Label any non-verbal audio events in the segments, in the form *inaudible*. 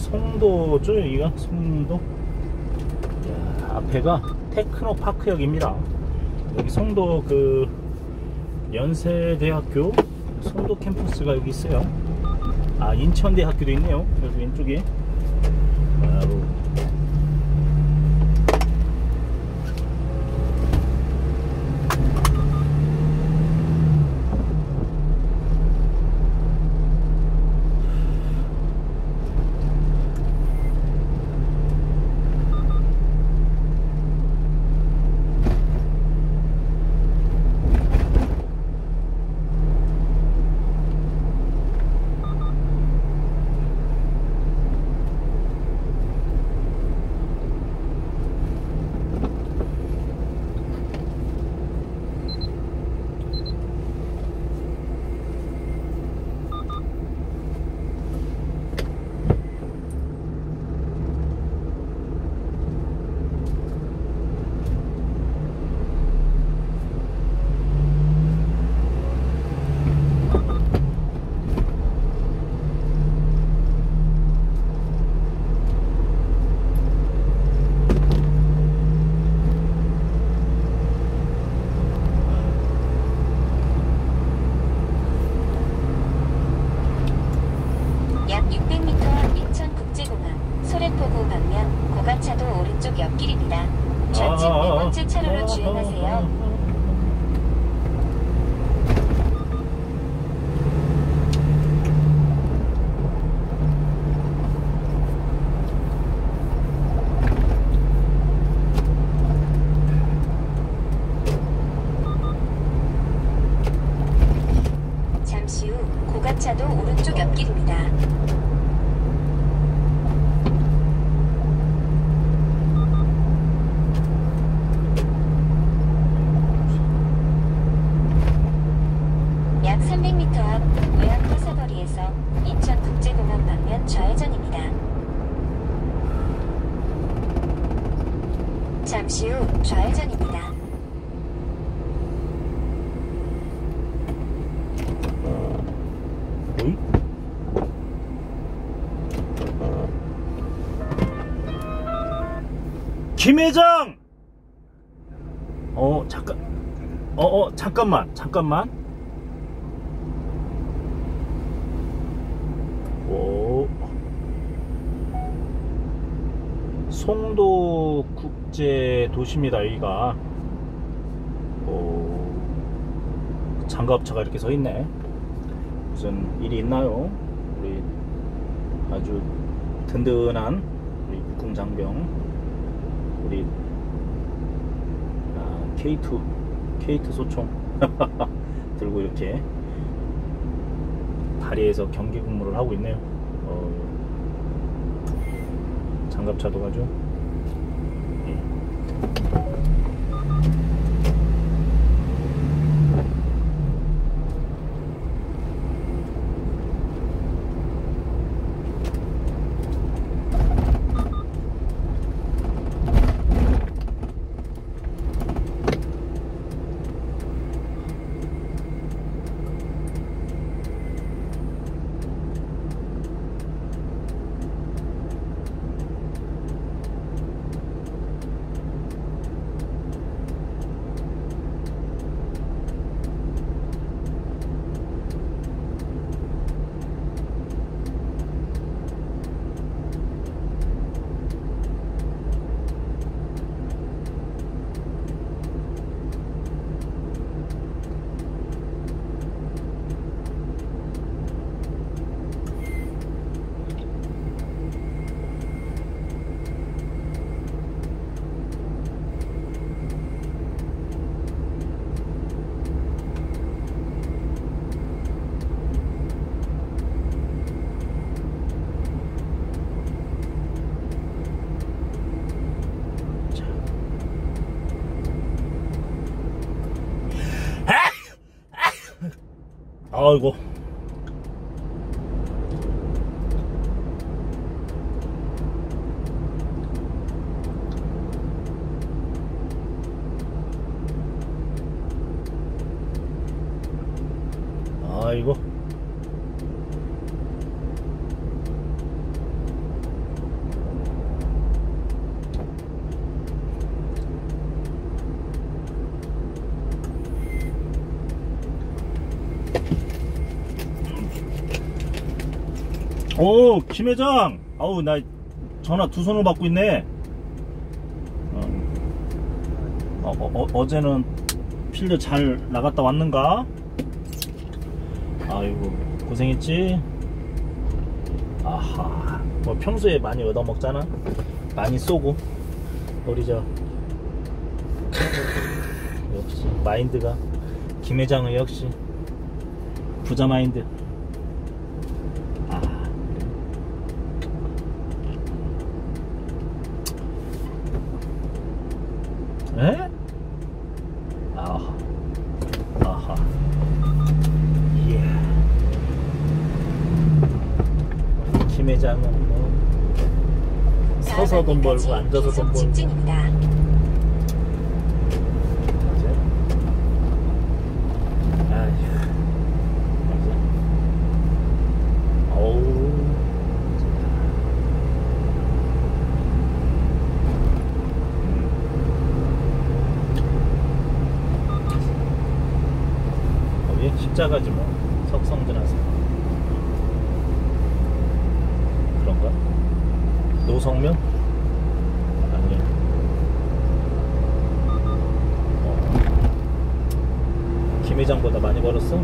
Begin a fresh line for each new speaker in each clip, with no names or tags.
송도죠 여기가? 송도? 야, 앞에가 테크노 파크역입니다. 여기 송도 그 연세대학교 송도 캠퍼스가 여기 있어요. 아 인천대학교도 있네요. 여기 왼쪽에 wow.
약 600m 앞 인천국제공항 소래포구 방면 고가차도 오른쪽 옆길입니다. 좌측 네 번째 차로로 주행하세요. 잠시 후 고가차도 오른쪽 옆길입니다. 약 300m 앞 외항도 사거리에서 인천국제공항 방면 좌회전입니다. 잠시 후 좌회전입니다.
어이? 김 회장! 어 잠깐 어 어 잠깐만 잠깐만 오 송도 국제 도시입니다 여기가 오 장갑차가 이렇게 서 있네 무슨 일이 있나요? 우리 아주 든든한 우리 육군 장병 우리 아, K2 K2 소총 *laughs* 들고 이렇게 다리에서 경계 근무를 하고 있네요. 어, 장갑차도 가죠. 예. 아이고. 오, 김 회장. 아우, 나 전화 두 손으로 받고 있네. 어, 어, 어, 제는 필드 잘 나갔다 왔는가? 아이고, 고생했지? 아하, 뭐 평소에 많이 얻어먹잖아? 많이 쏘고. 우리 저, *laughs* 역시, 마인드가, 김 회장은 역시, 부자 마인드. 아, 에? 아하. 아하. 예. 김 회장은 뭐 서서 돈 벌고 앉아서 돈 벌고. 이제. 어우. 거기 십자가지 뭐 석성전하서 그런가? 아니 어. 김 회장보다 많이 벌었어?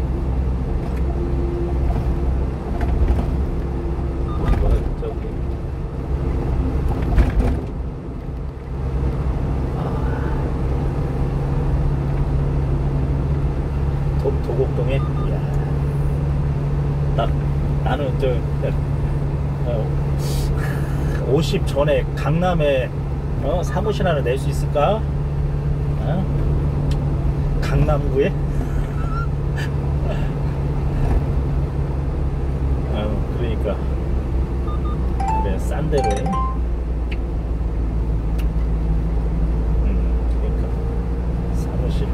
아. 도, 도곡동에 이야. 나, 나는 저 어, 50 전에 강남에 어, 사무실 하나 낼 수 있을까? 어? 강남구에? *laughs* 어, 그러니까 그래 싼 데로 해. 음, 그러니까 사무실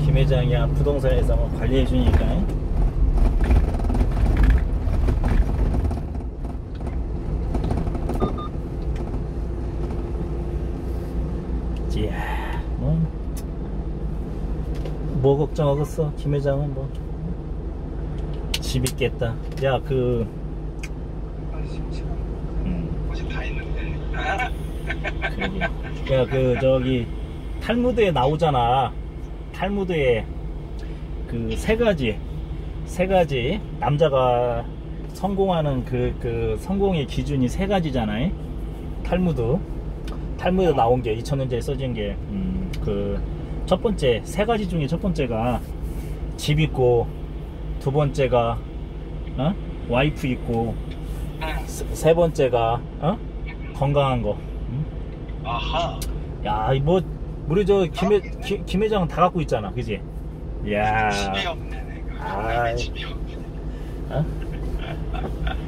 김 회장이야 부동산에서 뭐 관리해 주니까 이야 뭐, 뭐 걱정하겠어 김 회장은 뭐 집 있겠다 야그 음,
옷이 다 있는데. 아,
그러게. 야, 그, 저기, 탈무드에 나오잖아. 탈무드에 그 세 가지, 세 가지, 남자가 성공하는 그, 그 성공의 기준이 세 가지잖아요. 탈무드. 탈무드 나온 게, 2000년대에 써진 게, 음, 그, 첫 번째, 세 가지 중에 첫 번째가 집 있고, 두 번째가, 어? 와이프 있고, 세, 세 번째가, 어? 건강한 거. 음?
아하.
야, 이 뭐, 우리 저, 김, 회, 김, 김 회장은 다 갖고 있잖아, 그지? 야
집이 없네, 내가.
아이.
강남에 *laughs* 집이 없네.
어?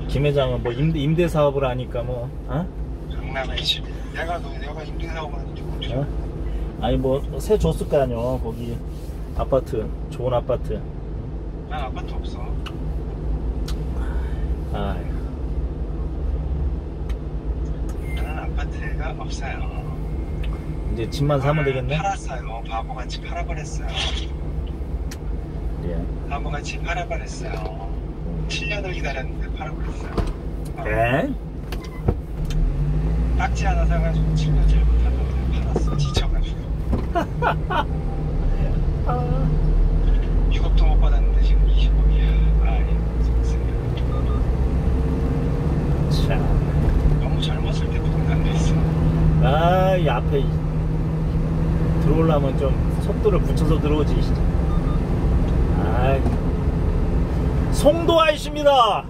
김 회장은 뭐 임대, 임대 사업을 하니까 뭐, 어?
강남에 집이. 내가 너 내가 임대사고 하는데 어디?
어? 아니 뭐, 새 줬을 거 아니야, 거기. 아파트, 좋은 아파트.
난 아파트 없어.
아,
나는 아파트가 없어요.
이제 집만 사면 되겠네?
팔았어요. 바보같이 팔아버렸어요.
예.
바보같이 팔아버렸어요. 7년을 기다렸는데 팔아버렸어요. 어,
에?
딱지 하나 사가지고 7년 잘못하는데 팔았어. 지쳐 미국도 못 받았는데 지금 20억이야. 아이, 속쓰려.
참.
너무 젊었을 때 부동산 냈어.
아, 이 앞에 이- 들어오려면 좀 속도를 붙여서 들어오지. 아, 송도 아이십니다.